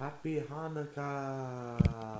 Happy Hanukkah!